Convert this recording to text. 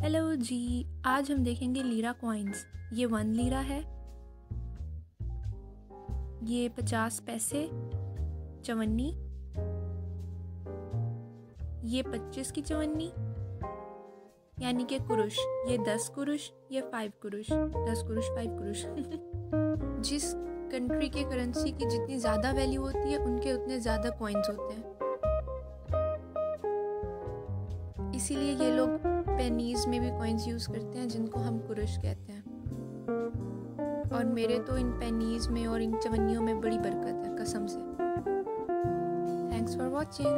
Hello जी आज हम देखेंगे लीरा कॉइन्स ये वन लीरा है। ये पचास पैसे, चवन्नी। ये पच्चीस की चवन्नी, यानी कि कुरुश ये दस कुरुश ये फाइव कुरुश दस कुरुश फाइव कुरुश जिस कंट्री के करेंसी की जितनी ज़्यादा वैल्यू होती है, उनके उतने ज़्यादा कॉइन्स होते हैं। इसीलिए ये लोग पेनीज में भी कॉइन्स यूज़ करते हैं, जिनको हम कुरुश कहते हैं। और मेरे तो इन पेनीज में और इन चवनियों में बड़ी बरकत है, कसम से। Thanks for watching